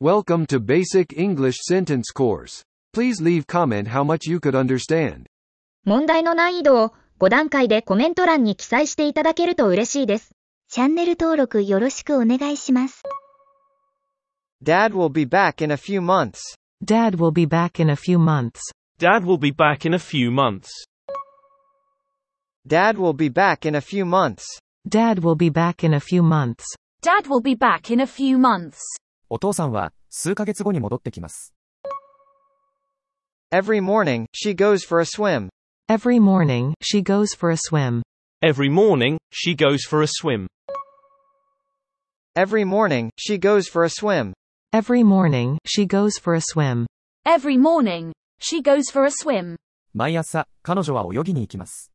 Welcome to Basic English Sentence Course. Please leave comment how much you could understand. 問題の難易度を5段階でコメント欄に記載していただけると嬉しいです。チャンネル登録よろしくお願いします。 Dad will be back in a few months. Dad will be back in a few months. Dad will be back in a few months. Dad will be back in a few months. Dad will be back in a few months. Dad will be back in a few months. お父さんは数ヶ月後に戻ってきます。 Every morning, she goes for a swim. Every morning, she goes for a swim. Every morning, she goes for a swim. Every morning, she goes for a swim. Every morning, she goes for a swim. Every morning, she goes for a swim. 毎朝、彼女は泳ぎに行きます。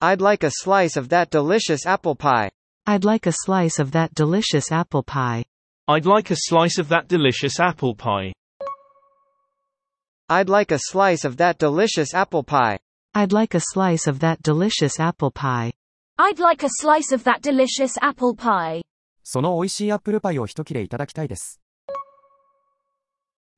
I'd like a slice of that delicious apple pie. I'd like a slice of that delicious apple pie. I'd like a slice of that delicious apple pie. I'd like a slice of that delicious apple pie. I'd like a slice of that delicious apple pie. I'd like a slice of that delicious apple pie. その美味しいアップルパイを一切れいただきたいです。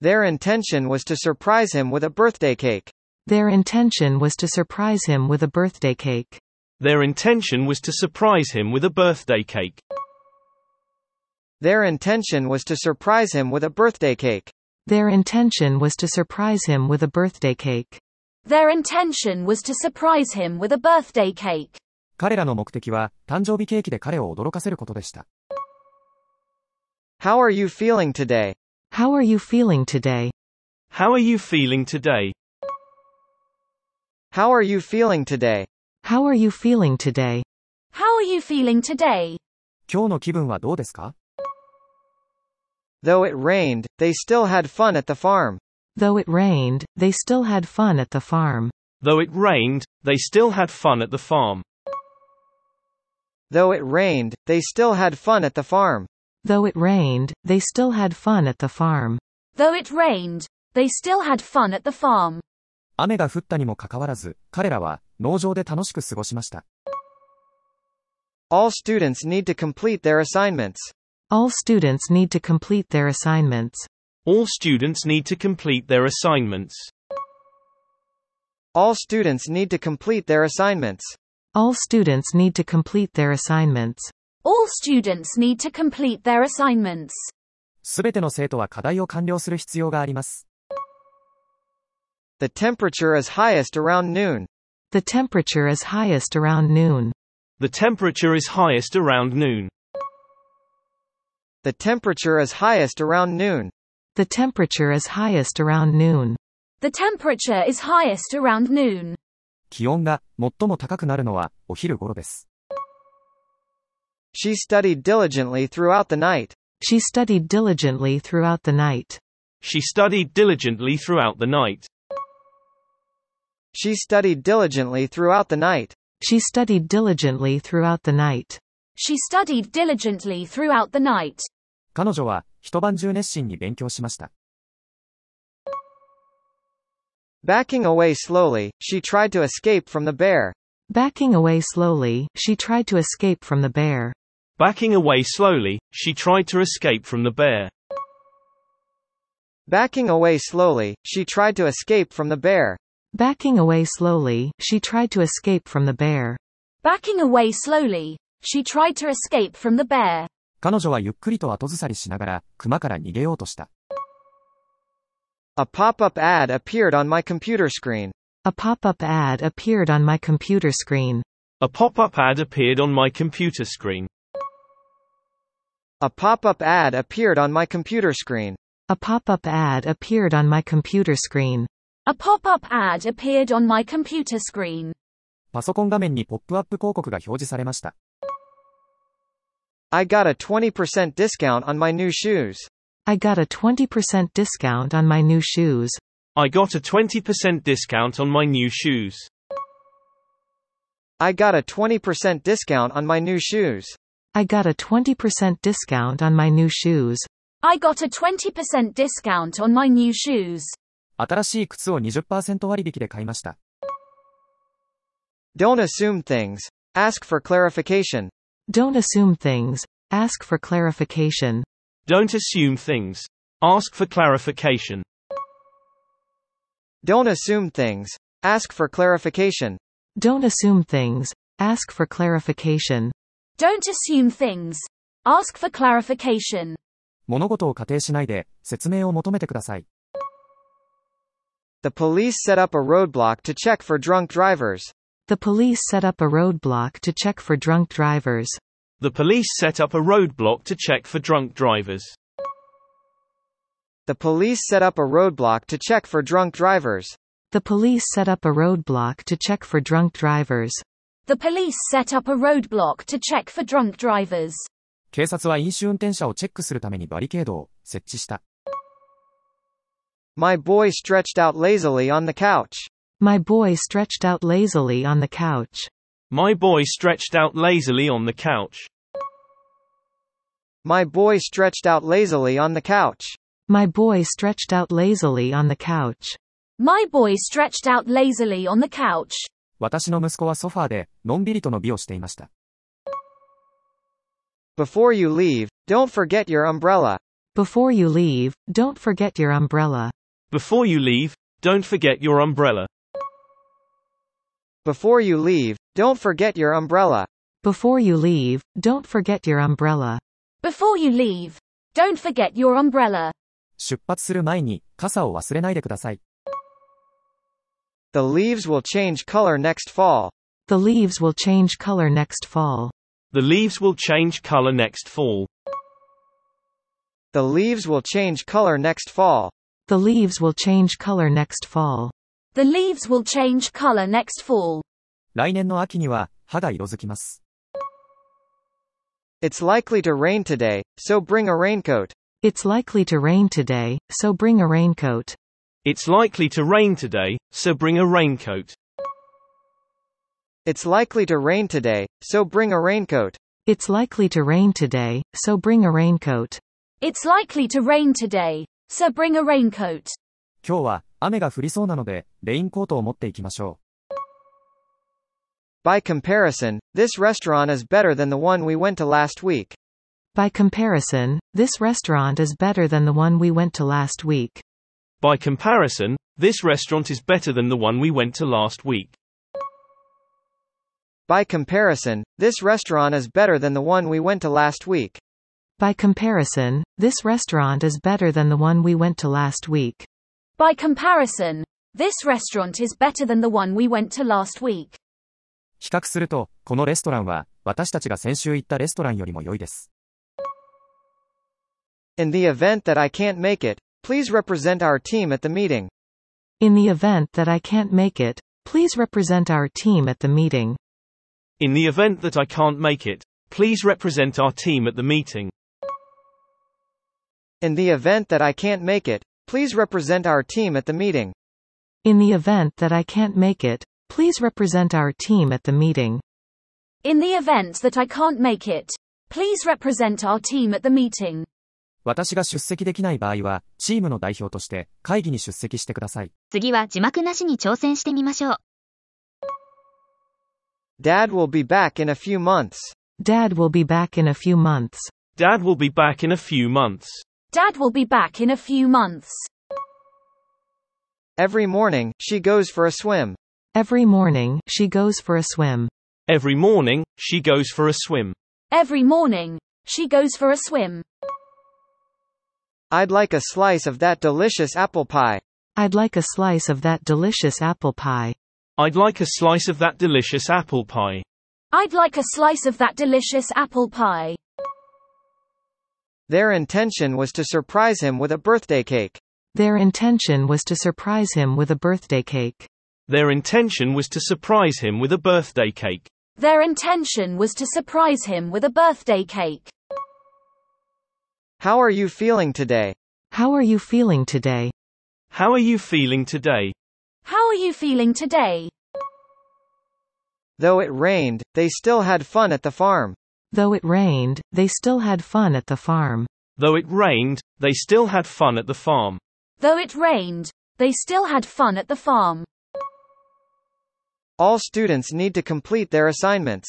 Their intention was to surprise him with a birthday cake. Their intention was to surprise him with a birthday cake. Their intention was to surprise him with a birthday cake. Their intention was to surprise him with a birthday cake. Their intention was to surprise him with a birthday cake. Their intention was to surprise him with a birthday cake. 彼らの目的は、誕生日ケーキで彼を驚かせることでした。 How are you feeling today? How are you feeling today? How are you feeling today? How are you feeling today? How are you feeling today? How are you feeling today? 今日の気分はどうですか Though it rained, they still had fun at the farm. Though it rained, they still had fun at the farm. Though it rained, they still had fun at the farm. Though it rained, they still had fun at the farm. Though it rained, they still had fun at the farm. Though it rained, they still had fun at the farm. 雨が降ったにもかかわらず、彼らは農場で楽しく過ごしました。All students need to complete their assignments. All students need to complete their assignments. All students need to complete their assignments. All students need to complete their assignments. All students need to complete their assignments. All students need to complete their assignments. すべての生徒は課題を完了する必要があります。The temperature is highest around noon. The temperature is highest around noon. The temperature is highest around noon. The temperature is highest around noon. The temperature is highest around noon. The temperature is highest around noon. 気温が最も高くなるのはお昼頃です。 She studied diligently throughout the night. She studied diligently throughout the night. She studied diligently throughout the night. She studied diligently throughout the night. She studied diligently throughout the night. She studied diligently throughout the night. 彼女は一晩中熱心に勉強しました。 Backing away slowly, she tried to escape from the bear. Backing away slowly, she tried to escape from the bear. Backing away slowly, she tried to escape from the bear. Backing away slowly, she tried to escape from the bear. Backing away slowly, she tried to escape from the bear. Backing away slowly, she tried to escape from the bear. 彼女はゆっくりと後ずさりしながら、熊から逃げようとした。 A pop-up ad appeared on my computer screen. A pop-up ad appeared on my computer screen. A pop-up ad appeared on my computer screen. A pop-up ad appeared on my computer screen. A pop-up ad appeared on my computer screen. A pop-up ad appeared on my computer screen. パソコン画面にポップアップ広告が表示されました。 I got a 20% discount on my new shoes. I got a 20% discount on my new shoes. I got a 20% discount on my new shoes. I got a 20% discount on my new shoes. I got a 20% discount on my new shoes. I got a 20% discount on my new shoes. 新しい靴を20%割引で買いました。Don't assume things. Ask for clarification. Don't assume things. Ask for clarification. Don't assume things. Ask for clarification. Don't assume things. Ask for clarification. Don't assume things. Ask for clarification. Don't assume things. Ask for clarification. 物事を仮定しないで、説明を求めてください。The police set up a roadblock to check for drunk drivers. The police set up a roadblock to check for drunk drivers. The police set up a roadblock to check for drunk drivers. The police set up a roadblock to check for drunk drivers. The police set up a roadblock to check for drunk drivers. The police set up a roadblock to check for drunk drivers. 警察は飲酒運転者をチェックするためにバリケードを設置した。 My boy stretched out lazily on the couch. My boy stretched out lazily on the couch. My boy stretched out lazily on the couch. My boy stretched out lazily on the couch. My boy stretched out lazily on the couch. My boy stretched out lazily on the couch. 私の息子はソファーで、のんびりとのびをしていました。 Before you leave, don't forget your umbrella. Before you leave, don't forget your umbrella. Before you leave, don't forget your umbrella. Before you leave, don't forget your umbrella. Before you leave, don't forget your umbrella. Before you leave, don't forget your umbrella. 出発する前に、傘を忘れないでください。 The leaves will change color next fall. The leaves will change color next fall. The leaves will change color next fall. The leaves will change color next fall. The leaves will change color next fall. The leaves will change color next fall. 来年の秋には、葉が色づきます。 It's likely to rain today, so bring a raincoat. It's likely to rain today, so bring a raincoat. It's likely to rain today, so bring a raincoat. It's likely to rain today, so bring a raincoat. It's likely to rain today, so bring a raincoat. It's likely to rain today, so bring a raincoat. 今日は、雨が降りそうなので、レインコートを持っていきましょ By comparison, this restaurant is better than the one we went to last week. By comparison, this restaurant is better than the one we went to last week. By comparison, this restaurant is better than the one we went to last week. By comparison, this restaurant is better than the one we went to last week. By comparison, this restaurant is better than the one we went to last week. By comparison, this restaurant is better than the one we went to last week. う。比較すると、このレストランは、私たちが先週行ったレストランよりも良いです。 In the event that I can't make it, please represent our team at the meeting. In the event that I can't make it, please represent our team at the meeting. In the event that I can't make it, please represent our team at the meeting. In the event that I can't make it, please represent our team at the meeting. In the event that I can't make it, please represent our team at the meeting. In the event that I can't make it, please represent our team at the meeting. 私が出席できない場合は、チームの代表として、会議に出席してください。次は字幕なしに挑戦してみましょう。 Dad will be back in a few months. Dad will be back in a few months. Dad will be back in a few months. Dad will be back in a few months. Every morning, she goes for a swim. Every morning, she goes for a swim. Every morning, she goes for a swim. Every morning, she goes for a swim. I'd like a slice of that delicious apple pie. I'd like a slice of that delicious apple pie. I'd like a slice of that delicious apple pie. I'd like a slice of that delicious apple pie. Their intention was to surprise him with a birthday cake. Their intention was to surprise him with a birthday cake. Their intention was to surprise him with a birthday cake. Their intention was to surprise him with a birthday cake. How are you feeling today? How are you feeling today? How are you feeling today? How are you feeling today? Though it rained, they still had fun at the farm. Though it rained, they still had fun at the farm. Though it rained, they still had fun at the farm. Though it rained, they still had fun at the farm. All students need to complete their assignments.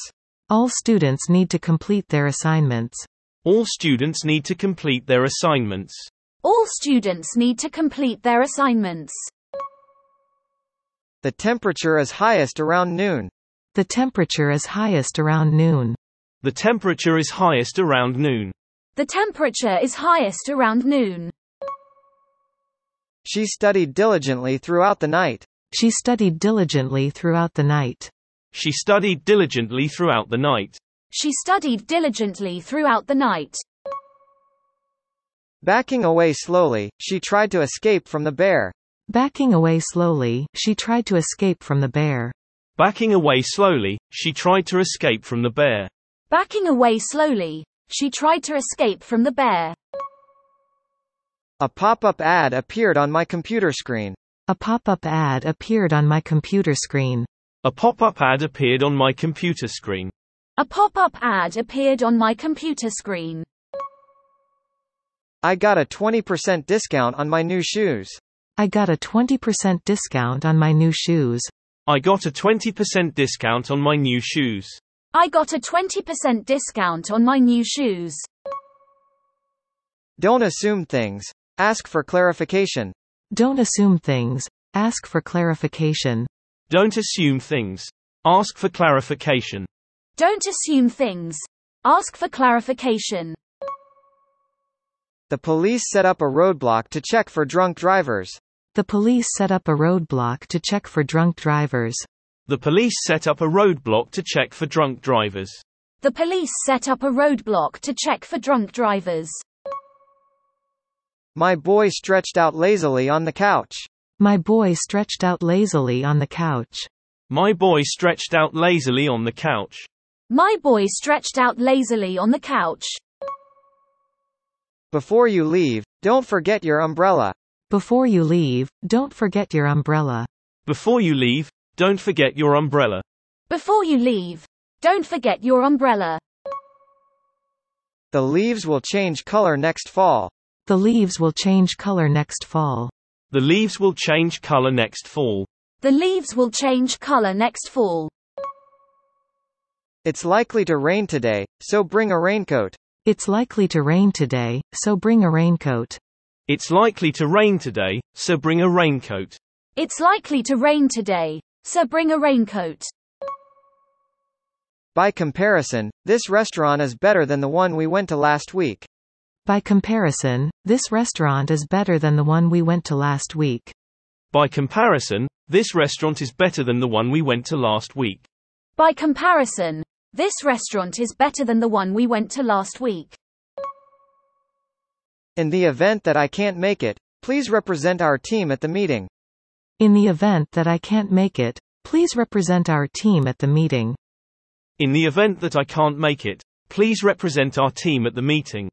All students need to complete their assignments. All students need to complete their assignments. All students need to complete their assignments. The temperature is highest around noon. The temperature is highest around noon. The temperature is highest around noon. The temperature is highest around noon. She studied diligently throughout the night. She studied diligently throughout the night. She studied diligently throughout the night. She studied diligently throughout the night. Backing away slowly, she tried to escape from the bear. Backing away slowly, she tried to escape from the bear. Backing away slowly, she tried to escape from the bear. Backing away slowly, she tried to escape from the bear. A pop-up ad appeared on my computer screen. A pop-up ad appeared on my computer screen. A pop-up ad appeared on my computer screen. A pop-up ad appeared on my computer screen. I got a 20% discount on my new shoes. I got a 20% discount on my new shoes. I got a 20% discount on my new shoes. I got a 20% discount on my new shoes. Don't assume things. Ask for clarification. Don't assume things. Ask for clarification. Don't assume things. Ask for clarification. Don't assume things. Ask for clarification. The police set up a roadblock to check for drunk drivers. The police set up a roadblock to check for drunk drivers. The police set up a roadblock to check for drunk drivers. The police set up a roadblock to check for drunk drivers. My boy stretched out lazily on the couch. My boy stretched out lazily on the couch. My boy stretched out lazily on the couch. My boy stretched out lazily on the couch. Before you leave, don't forget your umbrella. Before you leave, don't forget your umbrella. Before you leave, don't forget your umbrella. Before you leave, don't forget your umbrella. The leaves will change color next fall. The leaves will change color next fall. The leaves will change color next fall. The leaves will change color next fall. It's likely to rain today, so bring a raincoat. It's likely to rain today, so bring a raincoat. It's likely to rain today, so bring a raincoat. It's likely to rain today, so bring a raincoat. By comparison, this restaurant is better than the one we went to last week. By comparison, this restaurant is better than the one we went to last week. By comparison, this restaurant is better than the one we went to last week. By comparison, this restaurant is better than the one we went to last week. In the event that I can't make it, please represent our team at the meeting. In the event that I can't make it, please represent our team at the meeting. In the event that I can't make it, please represent our team at the meeting.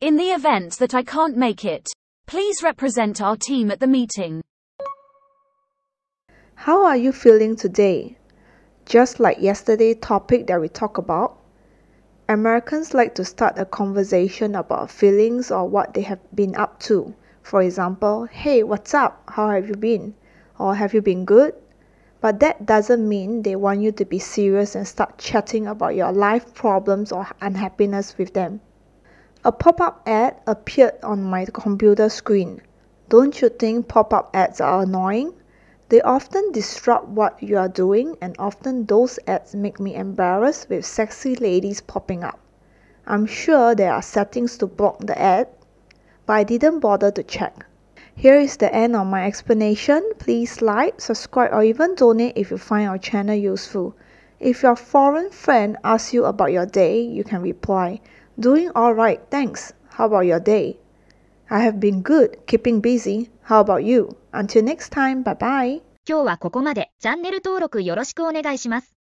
In the event that I can't make it, please represent our team at the meeting. How are you feeling today? Just like yesterday topic that we talked about, Americans like to start a conversation about feelings or what they have been up to. For example, hey, what's up? How have you been? Or have you been good? But that doesn't mean they want you to be serious and start chatting about your life problems or unhappiness with them. A pop up ad appeared on my computer screen. Don't you think pop up ads are annoying? They often disrupt what you are doing, and often those ads make me embarrassed with sexy ladies popping up. I'm sure there are settings to block the ad, but I didn't bother to check. Here is the end of my explanation. Please like, subscribe, or even donate if you find our channel useful. If your foreign friend asks you about your day, you can reply, Doing alright, thanks. How about your day? I have been good, keeping busy. How about you? Until next time, bye bye. 今日はここまで。チャンネル登録よろしくお願いします。